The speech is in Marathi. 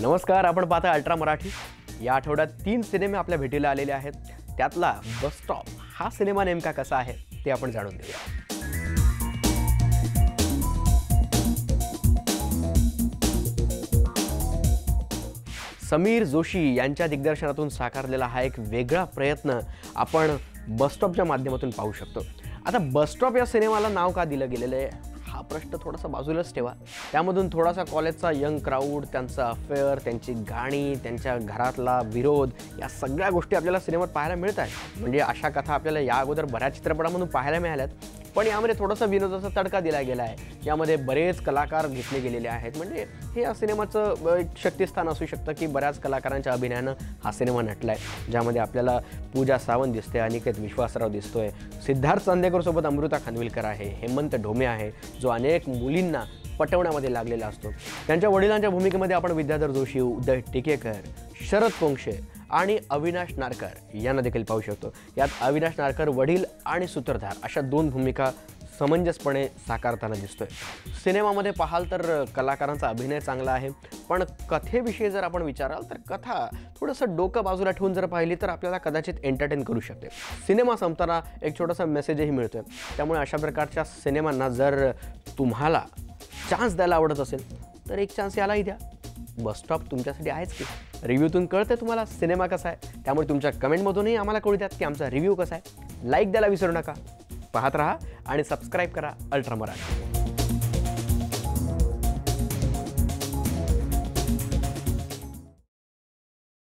नमस्कार आपण पाहता अल्ट्रा मराठी. या आठवड्यात तीन सिनेमे आपल्या भेटीला आलेले आहेत. त्यातला बस स्टॉप हा सिनेमा नेमका कसा आहे ते आपण जाणून घेऊया. समीर जोशी यांच्या दिग्दर्शनातून साकारलेला हा एक वेगळा प्रयत्न आपण बसस्टॉपच्या माध्यमातून पाहू शकतो. आता बसस्टॉप या सिनेमाला नाव का दिलं गेलेलं आहे? प्रश्न थोडासा बाजूलाच ठेवा. त्यामधून थोडासा कॉलेजचा यंग क्राऊड त्यांचं अफेअर त्यांची गाणी त्यांच्या घरातला विरोध या सगळ्या गोष्टी आपल्याला सिनेमात पाहायला मिळत आहेत. म्हणजे अशा कथा आपल्याला या अगोदर बऱ्याच चित्रपटामधून पाहायला मिळाल्यात. पण यामध्ये थोडासा विनोदाचा तडका दिला गेला आहे. यामध्ये बरेच कलाकार घेतले गेलेले आहेत. म्हणजे हे या सिनेमाचं एक शक्तिस्थान असू शकतं की बऱ्याच कलाकारांच्या अभिनयानं हा सिनेमा नटला आहे ज्यामध्ये आपल्याला पूजा सावंत दिसते अनिकेत विश्वासराव दिसतोय. सिद्धार्थ चांदेकरसोबत अमृता खानविलकर आहे हेमंत ढोमे आहे जो अनेक मुलींना पटवण्यामध्ये लागलेला असतो. त्यांच्या वडिलांच्या भूमिकेमध्ये आपण विद्याधर जोशी उदय टिकेकर शरद पोंक्षे आणि अविनाश नारकर यांना देखील पाहू शकतो. यात अविनाश नारकर वडील आणि सूत्रधार अशा दोन भूमिका समंजसपणे साकारताना दिसतोय. सिनेमामध्ये पाहाल तर कलाकारांचा अभिनय चांगला आहे. पण कथेविषयी जर आपण विचाराल तर कथा थोडंसं डोकं बाजूला ठेवून जर पाहिली तर आपल्याला कदाचित एंटरटेन करू शकते. सिनेमा संपताना एक छोटासा मेसेजही मिळतोय. त्यामुळे अशा प्रकारच्या सिनेमांना जर तुम्हाला चान्स द्यायला आवडत असेल तर एक चान्स यालाही द्या. बस स्टॉप तुमच्यासाठी आहेच की? रिव्ह्यूतून कळतं तुम्हाला सिनेमा कसा आहे? त्यामुळे तुमच्या कमेंटमधूनही आम्हाला कळू द्यात की आमचा रिव्ह्यू कसा आहे. लाईक द्यायला विसरू नका. पाहत राहा आणि सबस्क्राईब करा अल्ट्रा मराठी.